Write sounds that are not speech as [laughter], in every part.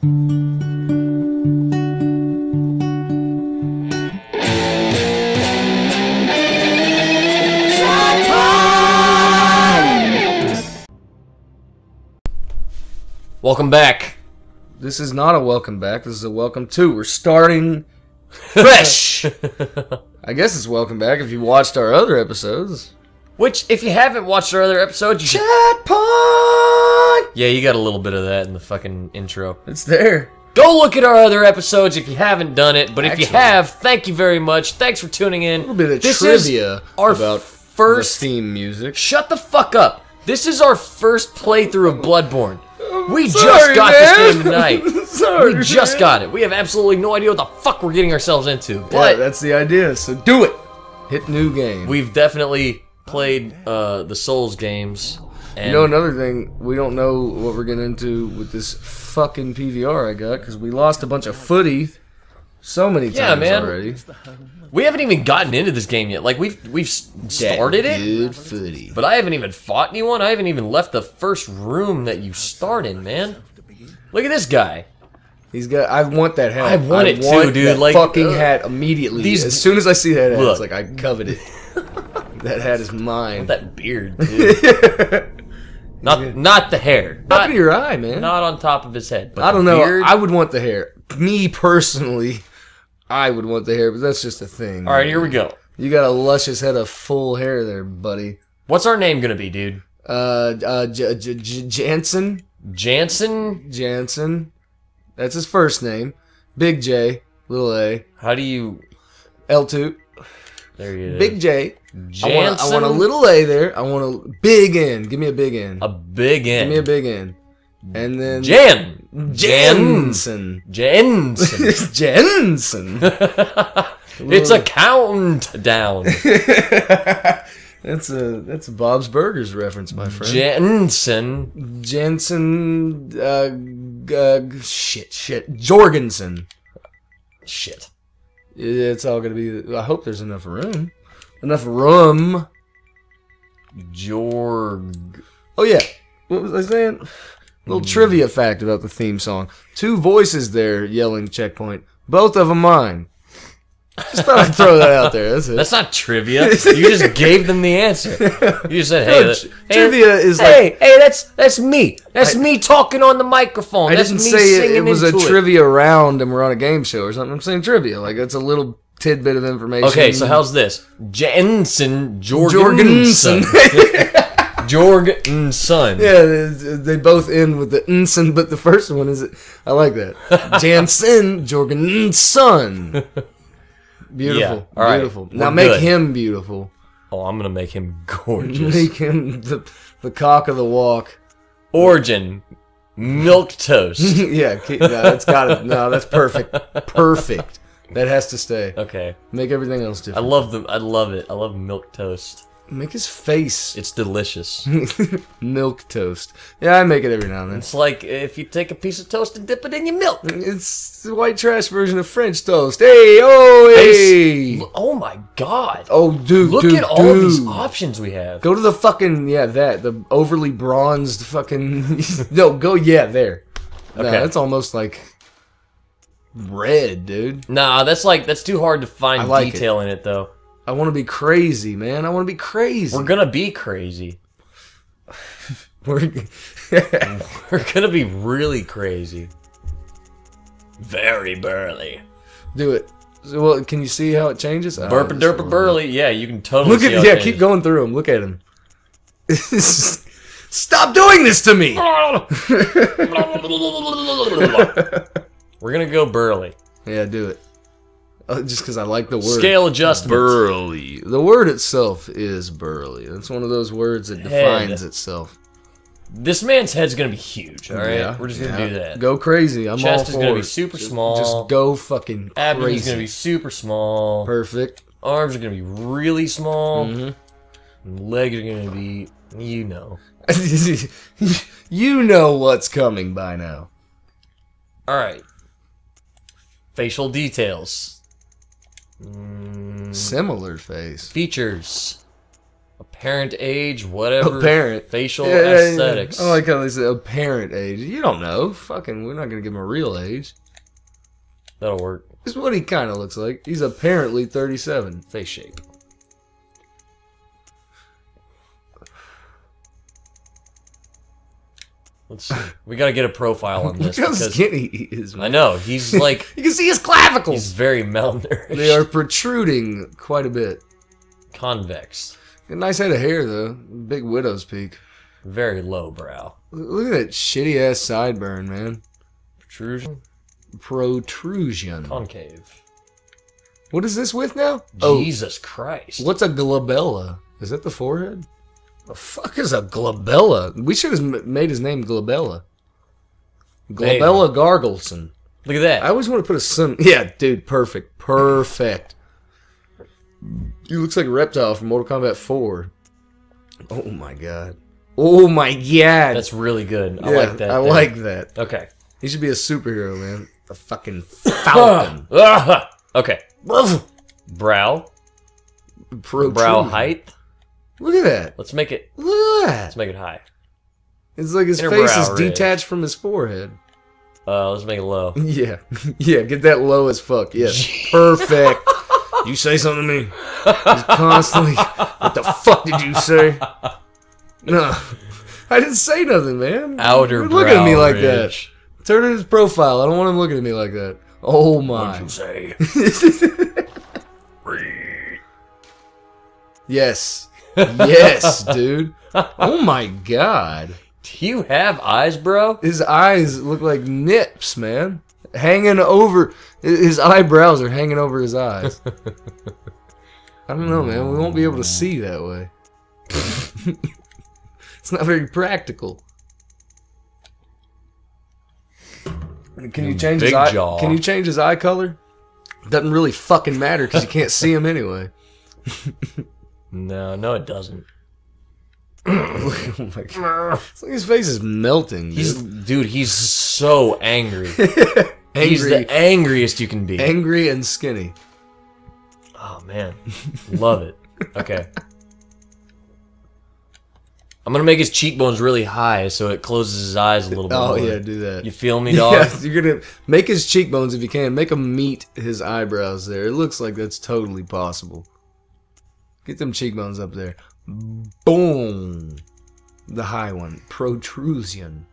Welcome back. This is not a welcome back. This is a welcome to. We're starting. [laughs] Fresh! I guess it's welcome back if you watched our other episodes. Which, if you haven't watched our other episodes, you should. Yeah, you got a little bit of that in the fucking intro. It's there. Go look at our other episodes if you haven't done it. But if you have, thank you very much. Thanks for tuning in. A little bit of This is trivia our about first the theme music. Shut the fuck up. This is our first playthrough of Bloodborne. We Sorry, just got man. this game tonight. [laughs] Sorry, We just man. got it. We have absolutely no idea what the fuck we're getting ourselves into. Yeah, But that's the idea. So do it. Hit new game. we've definitely played uh, the Souls games. And You know another thing, we don't know what we're getting into with this fucking PVR I got because we lost a bunch of footy so many times Yeah, man. already. we haven't even gotten into this game yet. Like we've we've s- started it, Good footy. but I haven't even fought anyone. I haven't even left the first room that you start in, man. Look at this guy. He's got. I want that hat. I want it too, dude, That like, fucking uh, hat immediately. these- as soon as I see that hat, Look. it's like I covet it. [laughs] that hat is mine. That beard, [laughs] dude. Not not the hair. Up Not, in your eye, man. not on top of his head. But I don't know. Beard, I would want the hair. Me personally, I would want the hair, but that's just a thing. All right, here we go. You got a luscious head of full hair there, buddy. What's our name gonna be, dude? Uh, uh, J- J- J- Jansen, Jansen? Jansen. That's his first name. Big J, little A, How do you? L two. There you go. Big J. I want, Jansen. I want a little A there. I want a big N. Give me a big N. A big in. Give me a N. big N. And then Jan. Jensen. Jensen. [laughs] Jensen. [laughs] it's a countdown. [laughs] That's a that's a Bob's Burgers reference, my friend. Jensen. Jensen. Uh, uh, shit, shit. Jorgensen. Shit. It's all gonna be. I hope there's enough room. Enough room. Jorg. Oh yeah. What was I saying? Little hmm. trivia fact about the theme song. Two voices there yelling checkpoint. Both of them mine. Just thought I'd throw that out there. That's it. That's not trivia. [laughs] You just gave them the answer. You just said, "Hey, No, that- tr- hey, trivia is hey, hey, that's that's me. That's me talking on the microphone. I that's didn't me say it, singing it was a into trivia round and we're on a game show or something. I'm saying trivia. Like that's a little tidbit of information. Okay, so how's this? Jensen Jorgensen? [laughs] [laughs] Jorgensen. Yeah, they, they both end with the nsen, but the first one is it I like that. Jansen Jorgensen. Beautiful, Yeah, all right, beautiful. we're Now make good. him beautiful. Oh, I'm gonna make him [laughs] gorgeous. Make him the the cock of the walk. Origin, Milquetoast. [laughs] yeah, no, that's got it. No, that's perfect. [laughs] Perfect. That has to stay. Okay, Make everything else different. I love them. I love it. I love milk toast. Make his face It's delicious. [laughs] milk toast. Yeah, I make it every now and then. it's like if you take a piece of toast and dip it in your milk. It's the white trash version of French toast. Hey, oh, hey. Oh my god! Oh, dude, Look dude, at all these options we have. Go to the fucking yeah that the overly bronzed fucking [laughs] no go yeah there. Okay. that's almost like red, dude. Nah, that's like that's too hard to find like detail in it though. I want to be crazy, man. I want to be crazy. We're gonna be crazy. [laughs] We're- We're gonna be really crazy. Very burly. do it. So, well, can you see how it changes? Burpa this derpa burly. Yeah, you can totally Look see at yeah. Keep going through him. Look at him. [laughs] Stop doing this to me. [laughs] We're gonna go burly. Yeah, do it. Uh, just because I like the word. Scale adjustment. burly. The word itself is burly. It's one of those words that Head. defines itself. This man's head's gonna be huge. All right, Yeah, we're just yeah. gonna do that. Go crazy. I'm Chest all is gonna be super small. Just go fucking Abdomen's gonna be super small. perfect. Arms are gonna be really small. Mhm. Legs are gonna be, you know. [laughs] you know what's coming by now. All right. Facial details. Mm, Similar face. features. Apparent age, whatever. Apparent. Facial Yeah, yeah, yeah. aesthetics. I like how they say apparent age. You don't know. Fucking, we're not gonna give him a real age. That'll work. This is what he kind of looks like. He's apparently 37. Face shape. Let's see. We gotta get a profile on [laughs] Look this how because skinny he is. I know he's [laughs] like You can see his clavicles. he's very malnourished. They are protruding quite a bit. convex, A nice head of hair though. Big widow's peak. very low brow. Look at that shitty ass sideburn, man. Protrusion, Protrusion. concave. What is this with now? Oh, Jesus Christ! what's a glabella? Is that the forehead? The fuck is a glabella? We should have made his name Glabella. Glabella Gargleson. Look at that. I always want to put a son. [laughs] Yeah, dude, perfect, perfect. He looks like a reptile from Mortal Kombat 4. Oh my god. Oh my god. That's really good. I yeah, like that. I there. like that. Okay. He should be a superhero, man. The fucking [laughs] falcon. [laughs] Okay. Brow. Protrude. Brow height. Look at that. Let's make it. Look at that. Let's make it high. It's like his face is ridge. detached from his forehead. Uh, let's make it low. [laughs] Yeah. yeah, get that low as fuck. Yes. [laughs] Perfect. [laughs] you say something to me. He's constantly, what the fuck did you say? No. I didn't say nothing, man. Outer You're looking at me like ridge. that. Turn in his profile. I don't want him looking at me like that. Oh my. What'd you say? yes. Yes, [laughs] dude. Oh my god. Do you have eyes, bro? His eyes look like nips, man. Hanging over his eyebrows are hanging over his eyes. I don't know, man. We won't be able to see that way. [laughs] it's not very practical. Can you change his eye? jaw. Can you change his eye color? Doesn't really fucking matter because you can't see him anyway. [laughs] No, no, it doesn't. [laughs] oh my god! It's like his face is melting. He's dude. dude. He's so angry. [laughs] He's the angriest you can be. angry and skinny. Oh man, love it. Okay. I'm gonna make his cheekbones really high so it closes his eyes a little bit. Oh more. yeah, do that. You feel me, [laughs] dog? Yeah, you're gonna make his cheekbones if you can. Make him meet his eyebrows there. It looks like that's totally possible. Get them cheekbones up there. Boom. The high one. Protrusion.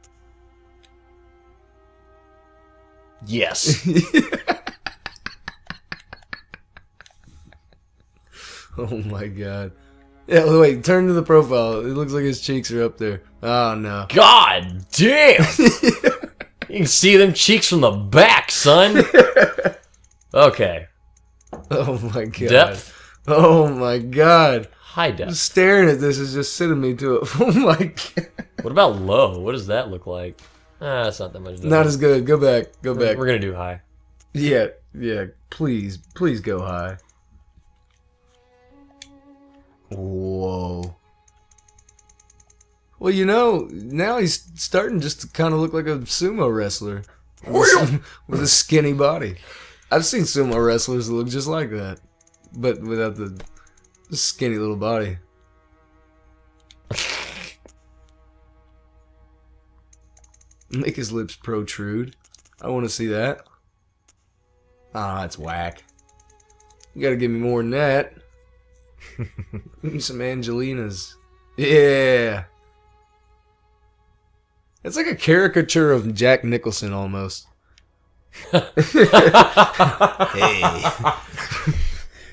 Yes. [laughs] Oh my god. Yeah, wait, turn to the profile. It looks like his cheeks are up there. Oh no. God damn! [laughs] you can see them cheeks from the back, son. [laughs] Okay. Oh my god. Depth, Oh my god. high depth. Staring at this is just sending me to it. [laughs] Oh my god. What about low? What does that look like? Ah, that's not that much. Not as good. Go back. Go back. We're gonna do high. Yeah, yeah. Please, please go high. Whoa. Well, you know, now he's starting just to kind of look like a sumo wrestler with a, [laughs] with a skinny body. I've seen sumo wrestlers that look just like that, but without the skinny little body. Make his lips protrude. I want to see that. Ah, that's whack. You gotta give me more than that. [laughs] Give me some Angelinas. Yeah. It's like a caricature of Jack Nicholson almost. [laughs] [laughs] hey.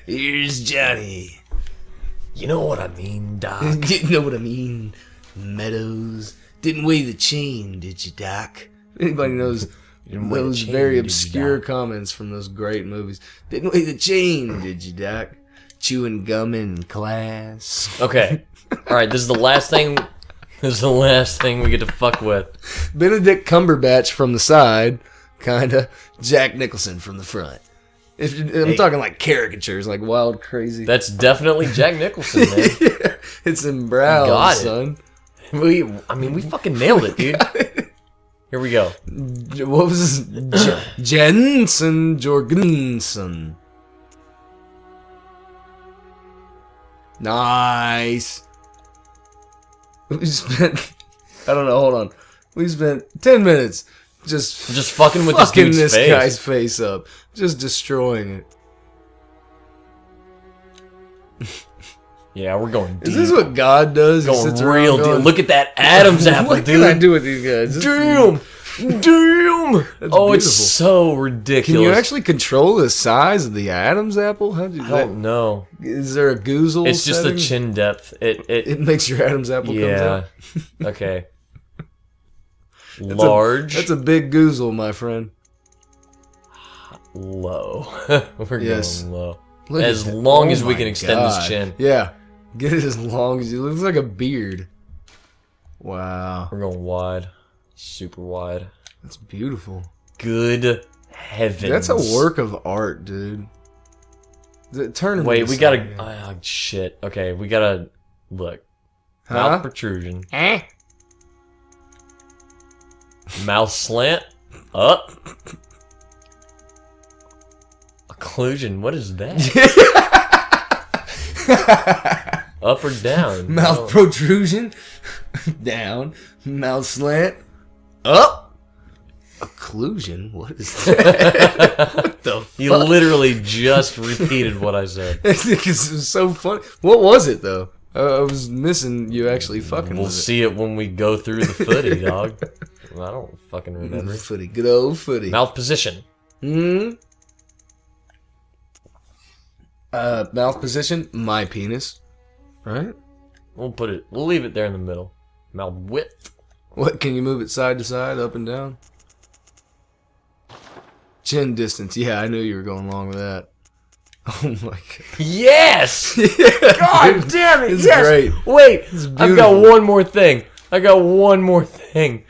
Here's Johnny. You know what I mean, Doc? [laughs] Didn't know what I mean. Meadows. Didn't weigh the chain, did you, Doc? Anybody knows [laughs] didn't weigh the those chain, very did you, obscure comments from those great movies? Didn't weigh the chain, did you, Doc? Chewing gum in class. Okay. All right. This is the last thing. This is the last thing we get to fuck with. Benedict Cumberbatch from the side, kinda. Jack Nicholson from the front. If you, I'm Hey. talking like caricatures, like wild, crazy. That's definitely Jack Nicholson, man. [laughs] yeah, it's in brows, Got it. son. We, I mean, we fucking nailed it, dude. [laughs] Here we go. What was? J- Jensen Jorgensen. Nice. We spent. [laughs] I don't know. Hold on. We spent ten minutes just Just fucking with fucking this this face. guy's face up, just destroying it. [laughs] Yeah, we're going deep. Is this what God does? Going real deep? going, Look at that Adam's [laughs] apple, what dude. can I do with these guys? Damn! [laughs] Damn! That's oh, it's so ridiculous. Can you actually control the size of the Adam's apple? How do you? I That, don't know. is there a goozle? It's just the chin depth. It it, It makes your Adam's apple yeah. out. okay. A- Large, That's a big goozle, my friend. low. [laughs] we're Yes. going low. Look As long Oh as we can extend God. chin. Yeah, get it as long as you. It looks like a beard. Wow, We're going wide, super wide. that's beautiful. Good heavens. That's a work of art, dude. The- Turn. Wait, this we gotta. Oh, shit. Okay, we gotta look. Huh? Mouth protrusion. Mouth slant. Up. Occlusion. What is that? [laughs] Up or down? Mouth No. protrusion, [laughs] down. Mouth slant, up. Occlusion. What is that? [laughs] what the You fuck? literally just repeated what I said. I think it's so funny. What was it though? I I was missing you actually fucking We'll see it when we go through the footy, dog. I don't fucking remember. Footy, good old footy. Mouth position. Hmm. Uh, mouth position, my penis. Right? We'll put it. We'll leave it there in the middle. Mouth width. What can you move it side to side, up and down? Chin distance. Yeah, I knew you were going along with that. [laughs] Oh my god. Yes. [laughs] god. God damn it! It's yes. great. Wait, I've got one more thing. I got one more thing.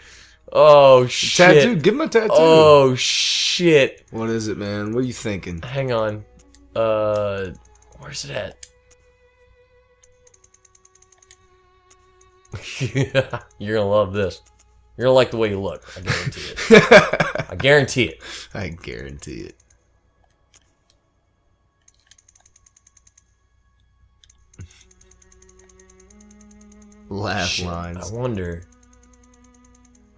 Oh shit! Tattoo. Give him a tattoo. Oh shit! What is it, man? What are you thinking? Hang on. Uh, where's it at? [laughs] You're gonna love this. You're gonna like the way you look. I guarantee it. [laughs] I guarantee it. I guarantee it. Laugh Shit, lines. I wonder.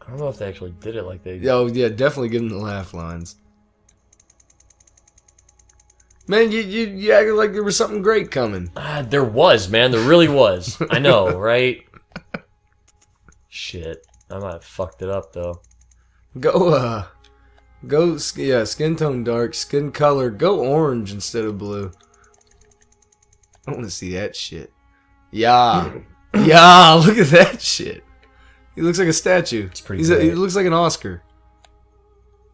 I don't know if they actually did it like they. Oh yeah, definitely give him the laugh lines. Man, you you, you acted like there was something great coming. Ah, there was, man. There really was. I know, [laughs] right? Shit. I might have fucked it up, though. Go uh, go yeah, skin tone dark, skin color. Go orange instead of blue. I want to see that shit. Yeah, [coughs] yeah. Look at that shit. He looks like a statue. It's pretty He's a, he looks like an Oscar.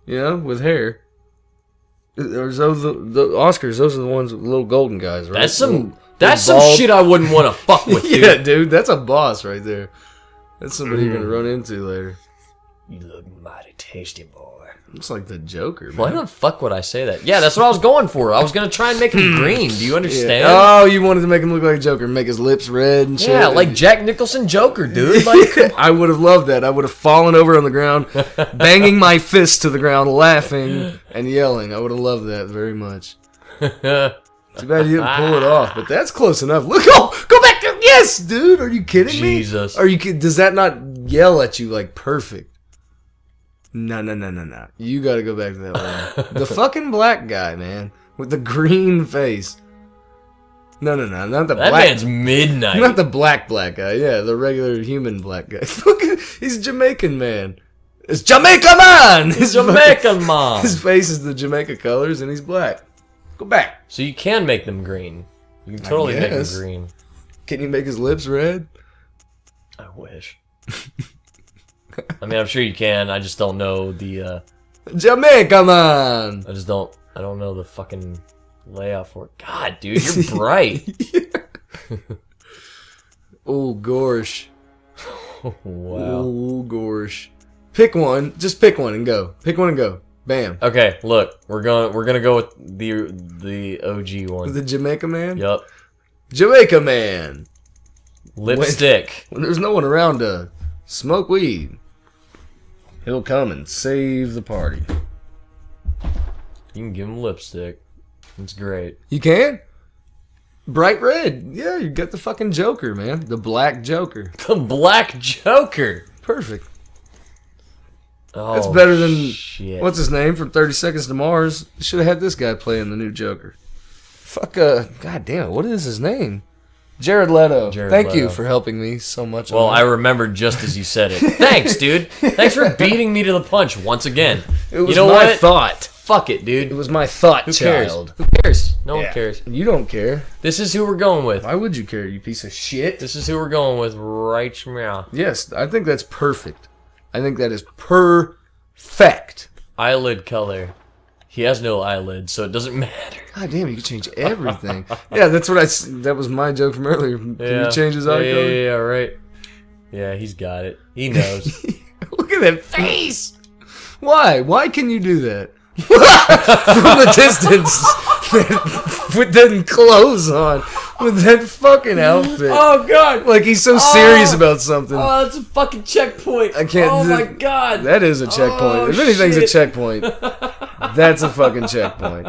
You know, with hair. Or those the, the Oscars? Those are the ones with little golden guys, right? That's some. Little- That's little some shit I wouldn't want to fuck [laughs] with, dude. yeah, dude, that's a boss right there. That's somebody you're gonna Mm. run into later. You look mighty tasty, boy. Looks like the Joker. Man. Why the fuck would I say that? Yeah, that's what I was going for. I was gonna try and make him hmm. green. Do you Yeah. understand? Oh, you wanted to make him look like a Joker, make his lips red and shit. Yeah, like Jack Nicholson Joker, dude. [laughs] Like, I would have loved that. I would have fallen over on the ground, [laughs] banging my fist to the ground, laughing and yelling. I would have loved that very much. [laughs] Too bad you didn't pull it off, but that's close enough. Look, oh, go back there. Yes, dude. Are you kidding Jesus. me? Are you? Does that not yell at you like perfect? No, no, no, no, no. You got to go back to that one. the fucking black guy, man, with the green face. No, no, no, not the that black. man's midnight. Not the black black guy. Yeah, the regular human black guy. [laughs] Look he's Jamaican man. It's Jamaica man. It's Jamaican man. [laughs] His face is the Jamaica colors, and he's black. Go back. So you can make them green. You can totally make them green. Can you make his lips red? I wish. [laughs] I mean, I'm sure you can. I just don't know the. uh Jamaica man. I just don't. I don't know the fucking layout for it. God, dude, you're bright. [laughs] Oh gosh. [laughs] wow. Oh gosh. Pick one. Just pick one and go. Pick one and go. Bam. Okay, look, we're going. We're gonna go with the the OG one. The Jamaica man. Yup. Jamaica man. Lipstick. When [laughs] there's no one around to smoke weed, he'll come and save the party. You can give him lipstick. It's great. You can? Bright red. Yeah, you got the fucking Joker, man. The black Joker. [laughs] The Black Joker. Perfect. Oh, That's better than shit. what's his name from Thirty Seconds to Mars. Should have had this guy playing the new Joker. Fuck. Uh. God damn it. What is his name? Jared Leto. Jared Thank you for helping me so much. on Well, that. I remembered just as you said it. Thanks, dude. Thanks for beating me to the punch once again. it was you know my what? thought. Fuck it, dude. It was my thought, Who cares? Who cares? No Yeah. one cares. You don't care. This is who we're going with. Why would you care, you piece of shit? This is who we're going with right now. Yes, I think that's perfect. I think that is perfect. Eyelid color. He has no eyelids, so it doesn't [laughs] matter. God damn, you can change everything. yeah, that's what I. That was my joke from earlier. Can Yeah. you change his eye yeah, color? yeah, yeah, right. Yeah, he's got it. He knows. [laughs] Look at that face. Why? Why can you do that? [laughs] From the distance, with them clothes on, with that fucking outfit, oh god! like he's so serious oh. about something. Oh, that's a fucking checkpoint. I can't- Oh my god. that is a checkpoint. Oh, if anything's a checkpoint, that's a fucking checkpoint.